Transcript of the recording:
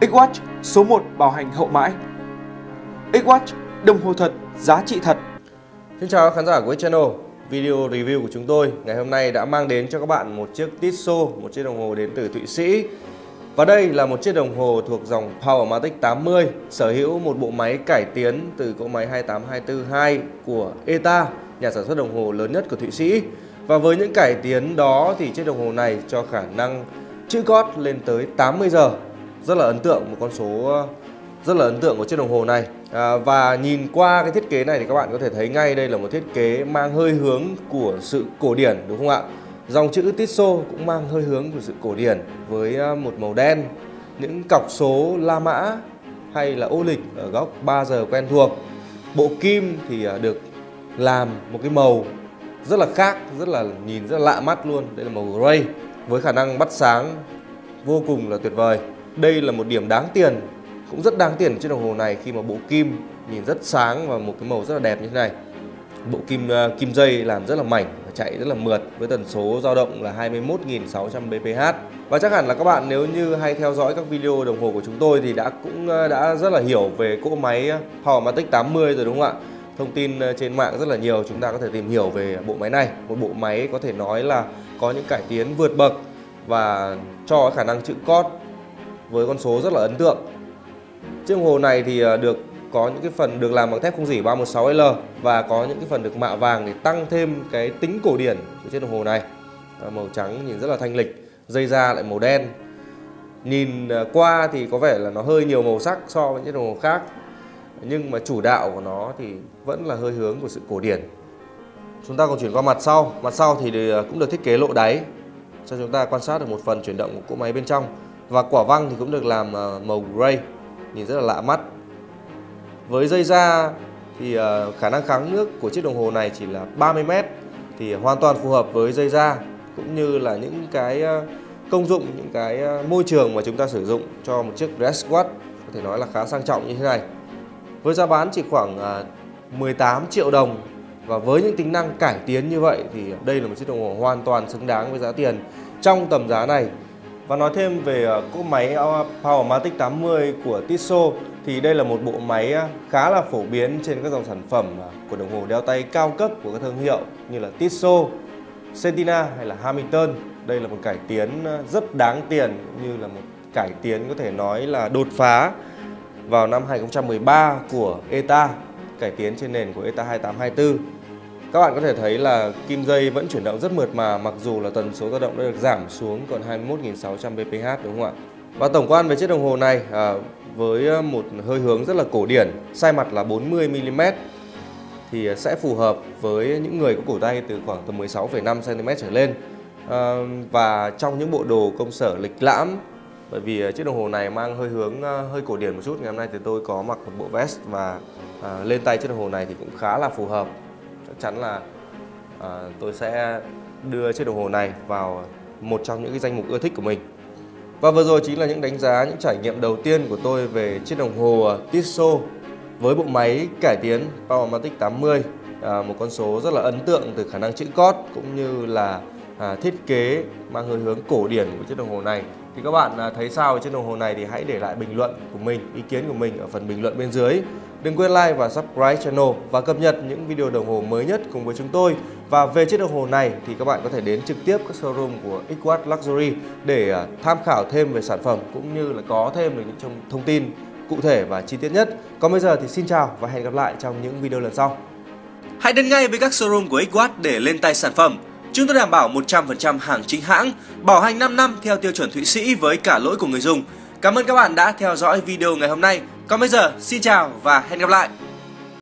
X-Watch số 1 bảo hành hậu mãi. X-Watch đồng hồ thật, giá trị thật. Xin chào khán giả của channel. Video review của chúng tôi ngày hôm nay đã mang đến cho các bạn một chiếc Tissot, một chiếc đồng hồ đến từ Thụy Sĩ. Và đây là một chiếc đồng hồ thuộc dòng Powermatic 80, sở hữu một bộ máy cải tiến từ cỗ máy 28242 của ETA, nhà sản xuất đồng hồ lớn nhất của Thụy Sĩ. Và với những cải tiến đó thì chiếc đồng hồ này cho khả năng chữ cót lên tới 80 giờ rất là ấn tượng một con số ờ, rất là ấn tượng của chiếc đồng hồ này. À, và nhìn qua cái thiết kế này thì các bạn có thể thấy ngay đây là một thiết kế mang hơi hướng của sự cổ điển đúng không ạ? Dòng chữ Tissot cũng mang hơi hướng của sự cổ điển với ờ, một màu đen. Những cọc số La Mã hay là ô lịch ở góc 3 giờ quen thuộc. Bộ kim thì ờ, được làm một cái màu rất là khác rất là nhìn rất là lạ mắt luôn. Đây là màu gray với khả năng bắt sáng vô cùng là tuyệt vời đây là một điểm đáng tiền cũng rất đáng tiền trên đồng hồ này khi mà bộ kim nhìn rất sáng và một cái màu rất là đẹp như thế này. Bộ kim uh, kim dây làm rất là mảnh và chạy rất là mượt với tần số dao động là 21.600 bph. Và chắc hẳn là các bạn nếu như hay theo dõi các video đồng hồ của chúng tôi thì đã cũng uh, đã rất là hiểu về cỗ máy ờ, Powermatic 80 rồi đúng không ạ? Thông tin trên mạng rất là nhiều chúng ta có thể tìm hiểu về bộ máy này. Một bộ máy có thể nói là có những cải tiến vượt bậc và cho khả năng chữ code với con số rất là ấn tượng. Chiếc đồng hồ này thì à, được có những cái phần được làm bằng thép không dỉ 316L và có những cái phần được mạ vàng để tăng thêm cái tính cổ điển của chiếc đồng hồ này. À, màu trắng nhìn rất là thanh lịch, dây da lại màu đen. Nhìn à, qua thì có vẻ là nó hơi nhiều màu sắc so với chiếc đồng hồ khác. Nhưng mà chủ đạo của nó thì vẫn là hơi hướng của sự cổ điển. Chúng ta còn chuyển qua mặt sau. Mặt sau thì cũng được thiết kế lộ đáy cho chúng ta quan sát được một phần chuyển động của cỗ máy bên trong. Và quả văng thì cũng được làm ờ, màu gray Nhìn rất là lạ mắt. Với dây da thì ờ, khả năng kháng nước của chiếc đồng hồ này chỉ là 30m Thì hoàn toàn phù hợp với dây da Cũng như là những cái ờ, công dụng, những cái môi trường mà chúng ta sử dụng cho một chiếc dress watch Có thể nói là khá sang trọng như thế này. Với giá bán chỉ khoảng 18 triệu đồng và với những tính năng cải tiến như vậy thì đây là một chiếc đồng hồ hoàn toàn xứng đáng với giá tiền trong tầm giá này và nói thêm về ờ, cỗ máy ờ, Powermatic 80 của Tissot thì đây là một bộ máy ờ, khá là phổ biến trên các dòng sản phẩm của đồng hồ đeo tay cao cấp của các thương hiệu như là Tissot, Sentina hay là Hamilton. Đây là một cải tiến rất đáng tiền như là một cải tiến có thể nói là đột phá vào năm 2013 của ETA, cải tiến trên nền của ETA 2824 các bạn có thể thấy là kim dây vẫn chuyển động rất mượt mà mặc dù là tần số dao động đã được giảm xuống còn 21.600 bph đúng không ạ? Và tổng quan về chiếc đồng hồ này à, với à, một hơi hướng rất là cổ điển, size mặt là 40 mm thì sẽ phù hợp với những người có cổ tay từ khoảng tầm 16,5 cm trở lên. À, và trong những bộ đồ công sở lịch lãm bởi vì à, chiếc đồng hồ này mang hơi hướng à, hơi cổ điển một chút ngày hôm nay thì tôi có mặc một bộ vest và à, lên tay chiếc đồng hồ này thì cũng khá là phù hợp chắn là à, tôi sẽ đưa chiếc đồng hồ này vào một trong những cái danh mục ưa thích của mình. Và vừa rồi chính là những đánh giá, những trải nghiệm đầu tiên của tôi về chiếc đồng hồ à, Tissot với bộ máy cải tiến Powermatic 80, à, một con số rất là ấn tượng từ khả năng chữ cót cũng như là à, thiết kế mang hơi hướng cổ điển của chiếc đồng hồ này. Thì các bạn à, thấy sao về chiếc đồng hồ này thì hãy để lại bình luận của mình, ý kiến của mình ở phần bình luận bên dưới. Đừng quên like và subscribe channel và cập nhật những video đồng hồ mới nhất cùng với chúng tôi. Và về chiếc đồng hồ này thì các bạn có thể đến trực tiếp các showroom của Xwatch Luxury để à, tham khảo thêm về sản phẩm cũng như là có thêm được những thông tin cụ thể và chi tiết nhất. Còn bây giờ thì xin chào và hẹn gặp lại trong những video lần sau. Hãy đến ngay với các showroom của Xwatch để lên tay sản phẩm. Chúng tôi đảm bảo 100% hàng chính hãng, bảo hành 5 năm theo tiêu chuẩn Thụy Sĩ với cả lỗi của người dùng. Cảm ơn các bạn đã theo dõi video ngày hôm nay. Còn bây giờ, xin chào và hẹn gặp lại!